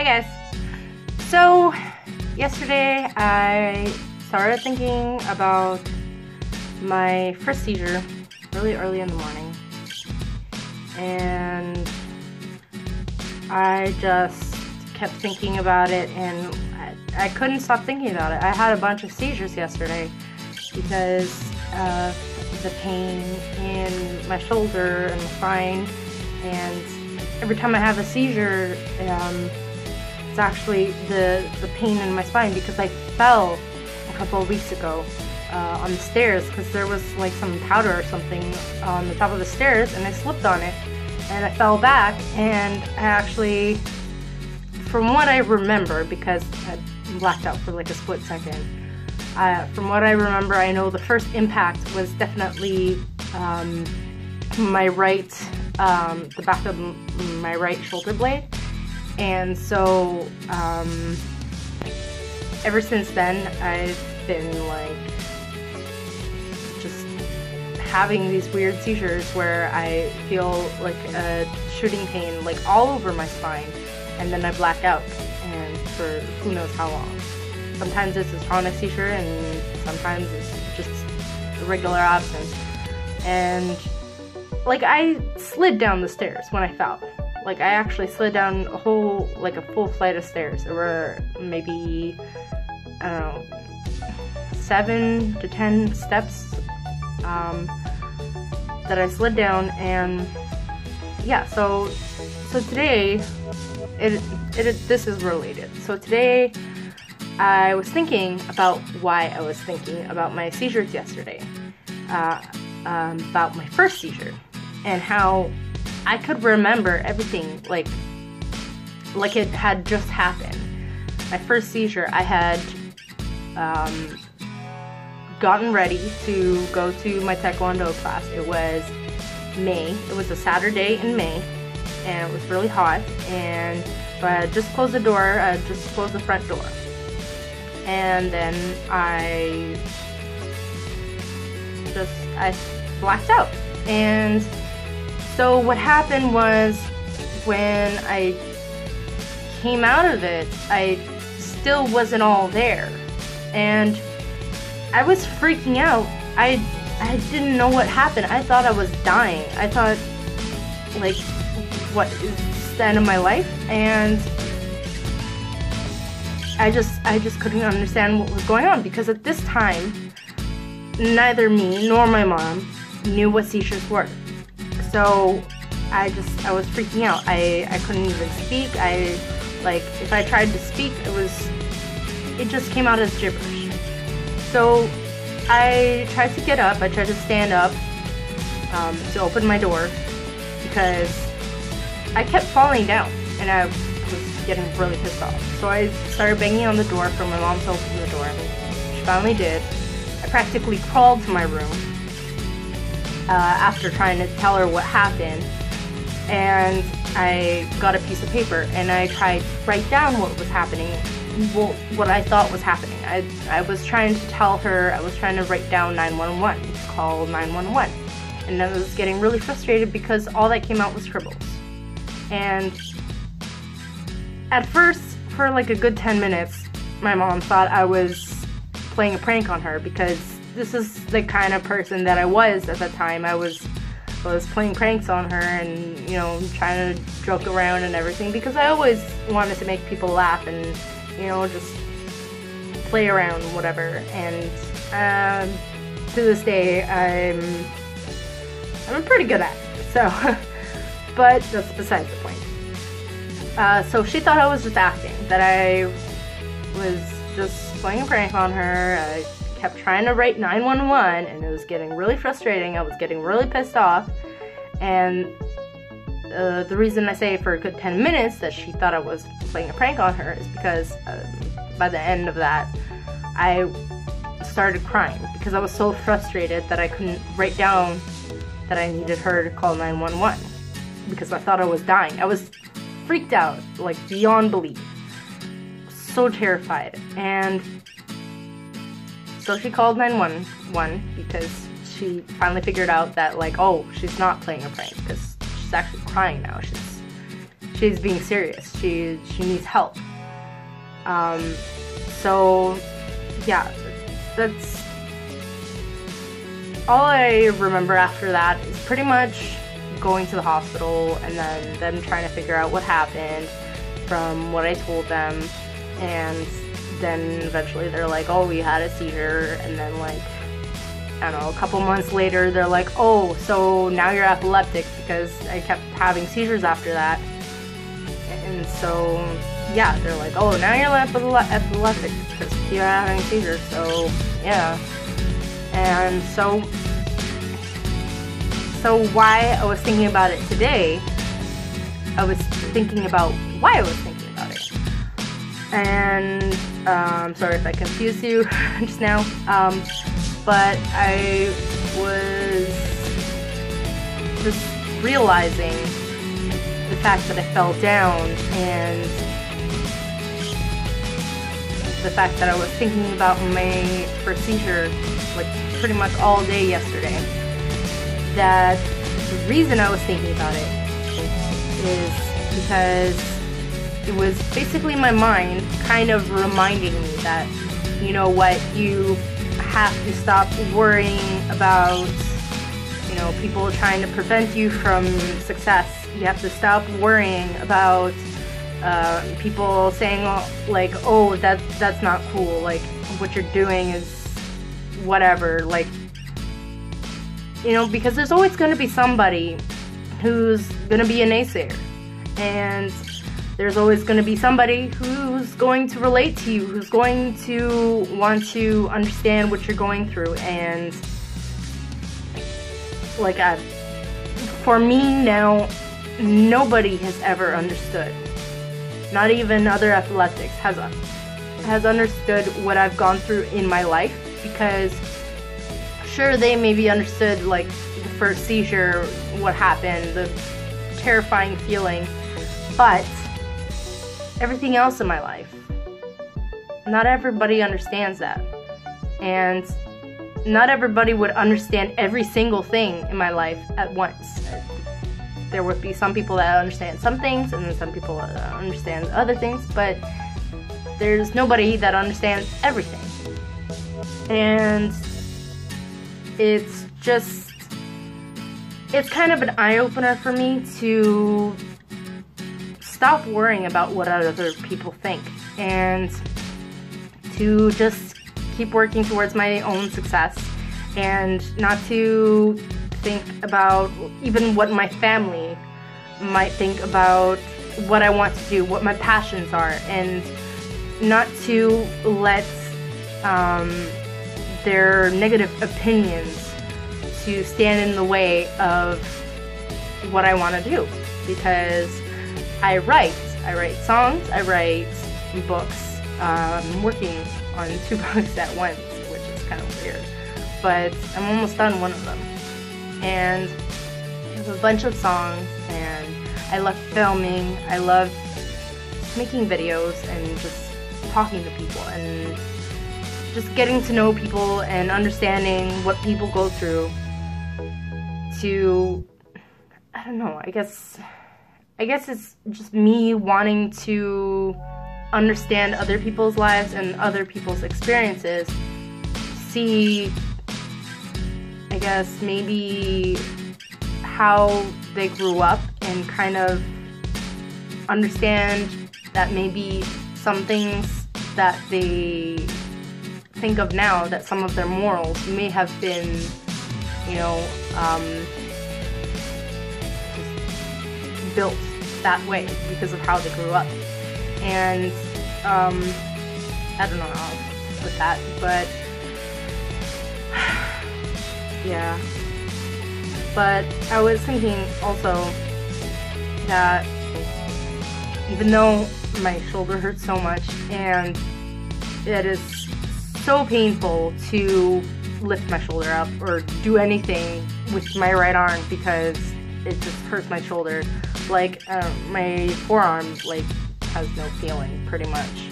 Hi guys. So, yesterday I started thinking about my first seizure really early in the morning. And I just kept thinking about it and I, I couldn't stop thinking about it. I had a bunch of seizures yesterday because of the pain in my shoulder and my spine and every time I have a seizure um, it's actually the, the pain in my spine because I fell a couple of weeks ago uh, on the stairs because there was like some powder or something on the top of the stairs and I slipped on it and I fell back and I actually, from what I remember, because I blacked out for like a split second, uh, from what I remember, I know the first impact was definitely um, my right, um, the back of my right shoulder blade and so, um, ever since then, I've been like just having these weird seizures where I feel like a shooting pain like all over my spine and then I black out and for who knows how long. Sometimes it's a tonic seizure and sometimes it's just a regular absence. And like I slid down the stairs when I fell like I actually slid down a whole like a full flight of stairs. There were maybe I don't know seven to ten steps um, that I slid down, and yeah. So so today it, it this is related. So today I was thinking about why I was thinking about my seizures yesterday, uh, um, about my first seizure, and how I could remember everything like like it had just happened. My first seizure, I had um, gotten ready to go to my taekwondo class. It was May. It was a Saturday in May, and it was really hot. And so I just closed the door. I just closed the front door, and then I just I blacked out and so what happened was when I came out of it, I still wasn't all there. And I was freaking out. I I didn't know what happened. I thought I was dying. I thought like what is the end of my life? And I just I just couldn't understand what was going on because at this time neither me nor my mom knew what seizures were. So I just, I was freaking out. I, I couldn't even speak. I, like, if I tried to speak, it was, it just came out as gibberish. So I tried to get up. I tried to stand up um, to open my door because I kept falling down and I was getting really pissed off. So I started banging on the door for my mom to open the door. She finally did. I practically crawled to my room uh, after trying to tell her what happened. And I got a piece of paper and I tried to write down what was happening, what, what I thought was happening. I, I was trying to tell her, I was trying to write down 911, call 911. And I was getting really frustrated because all that came out was scribbles. And at first, for like a good 10 minutes, my mom thought I was playing a prank on her because this is the kind of person that I was at the time. I was I was playing pranks on her and you know trying to joke around and everything because I always wanted to make people laugh and you know just play around whatever. And um, to this day, I'm I'm pretty good at it. So, but that's besides the point. Uh, so she thought I was just acting, that I was just playing a prank on her. Kept trying to write 911 and it was getting really frustrating. I was getting really pissed off. And uh, the reason I say for a good 10 minutes that she thought I was playing a prank on her is because um, by the end of that, I started crying because I was so frustrated that I couldn't write down that I needed her to call 911 because I thought I was dying. I was freaked out, like beyond belief. So terrified. And so she called 911 because she finally figured out that like, oh, she's not playing a prank because she's actually crying now. She's she's being serious. She she needs help. Um, so yeah, that's all I remember after that is pretty much going to the hospital and then them trying to figure out what happened from what I told them and then eventually they're like, oh, we had a seizure and then like I don't know, a couple months later, they're like, oh, so now you're epileptic because I kept having seizures after that. And so, yeah, they're like, oh, now you're epileptic because you're having seizures. So, yeah. And so, so why I was thinking about it today, I was thinking about why I was thinking. And um, sorry if I confused you just now. Um, but I was just realizing the fact that I fell down and the fact that I was thinking about my procedure like pretty much all day yesterday. That the reason I was thinking about it is because it was basically my mind kind of reminding me that you know what you have to stop worrying about you know people trying to prevent you from success. You have to stop worrying about uh, people saying like oh that that's not cool. Like what you're doing is whatever. Like you know because there's always going to be somebody who's going to be a naysayer. And there's always going to be somebody who's going to relate to you, who's going to want to understand what you're going through. And like, I, for me now, nobody has ever understood. Not even other epileptics has has understood what I've gone through in my life because sure they maybe understood like the first seizure, what happened, the terrifying feeling, but everything else in my life. Not everybody understands that. And not everybody would understand every single thing in my life at once. There would be some people that understand some things and then some people that understand other things, but there's nobody that understands everything. And it's just it's kind of an eye opener for me to stop worrying about what other people think. And to just keep working towards my own success and not to think about even what my family might think about what I want to do, what my passions are, and not to let um, their negative opinions to stand in the way of what I want to do. Because I write. I write songs, I write books. Um, I'm working on two books at once, which is kind of weird. But I'm almost done one of them. And there's a bunch of songs, and I love filming. I love making videos and just talking to people and just getting to know people and understanding what people go through to I don't know, I guess I guess it's just me wanting to understand other people's lives and other people's experiences. See, I guess, maybe how they grew up and kind of understand that maybe some things that they think of now, that some of their morals may have been, you know, um, built that way because of how they grew up. And um, I don't know how put that, but yeah. But I was thinking also that even though my shoulder hurts so much and it is so painful to lift my shoulder up or do anything with my right arm because it just hurts my shoulder like um, my forearm like has no feeling pretty much.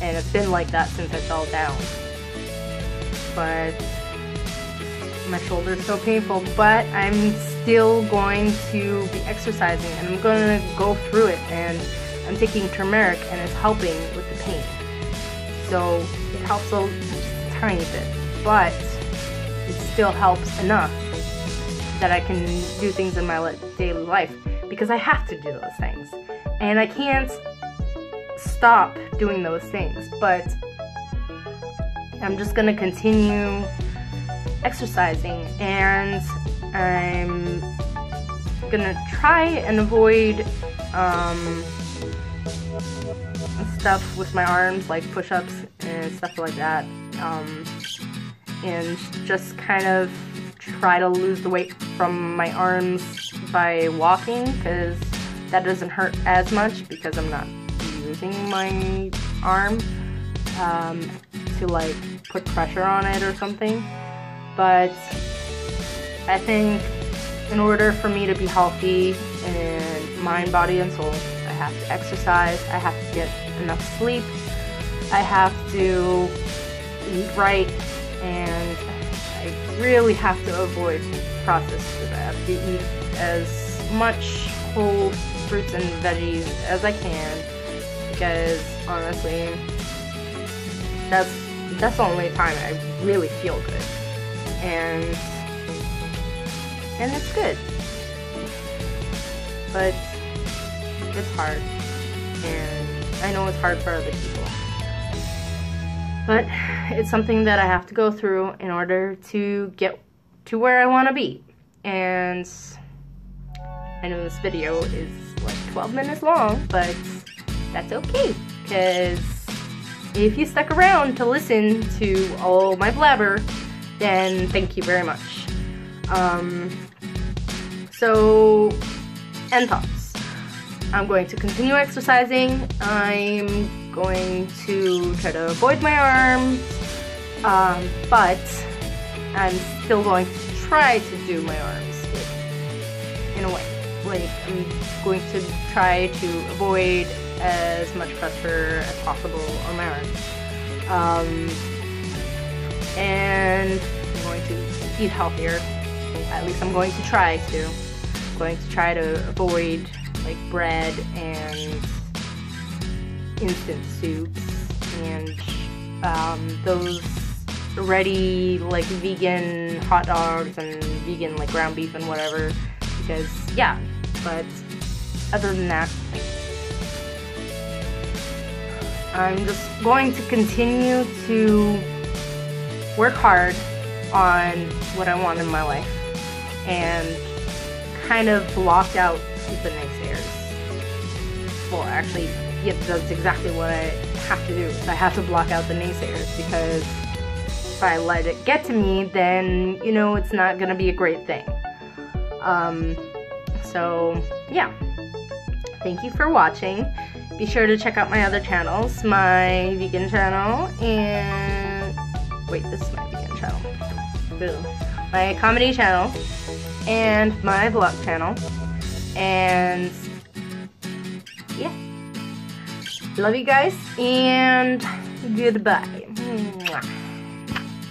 And it's been like that since I fell down. But my shoulder is so painful but I'm still going to be exercising and I'm going to go through it and I'm taking turmeric and it's helping with the pain. So it helps a tiny bit, but it still helps enough that I can do things in my daily life because I have to do those things. And I can't stop doing those things, but I'm just gonna continue exercising and I'm gonna try and avoid um, stuff with my arms like push-ups and stuff like that um, and just kind of try to lose the weight from my arms by walking because that doesn't hurt as much because I'm not using my arm um, to like put pressure on it or something. But I think in order for me to be healthy in mind, body, and soul, I have to exercise, I have to get enough sleep, I have to eat right, and I really have to avoid processed food. I have to eat as much whole fruits and veggies as I can because honestly, that's that's the only time I really feel good and and it's good. But it's hard, and I know it's hard for other people. But it's something that I have to go through in order to get to where I want to be. And I know this video is like 12 minutes long, but that's okay, because if you stuck around to listen to all my blabber, then thank you very much. Um, so, end thoughts. I'm going to continue exercising. I'm going to try to avoid my arms, um, but I'm still going to try to do my arms in a way. Like, I'm going to try to avoid as much pressure as possible on my arms. Um, and I'm going to eat healthier. At least I'm going to try to. I'm going to try to avoid like bread and instant soups and um, those ready like vegan hot dogs and vegan like ground beef and whatever because yeah but other than that I'm just going to continue to work hard on what I want in my life and kind of block out the. Well, actually, yeah, that's exactly what I have to do. I have to block out the naysayers because if I let it get to me, then, you know, it's not going to be a great thing. Um, so, yeah. Thank you for watching. Be sure to check out my other channels, my vegan channel and Wait, this is my vegan channel. Boom. My comedy channel and my vlog channel. And Love you guys and goodbye.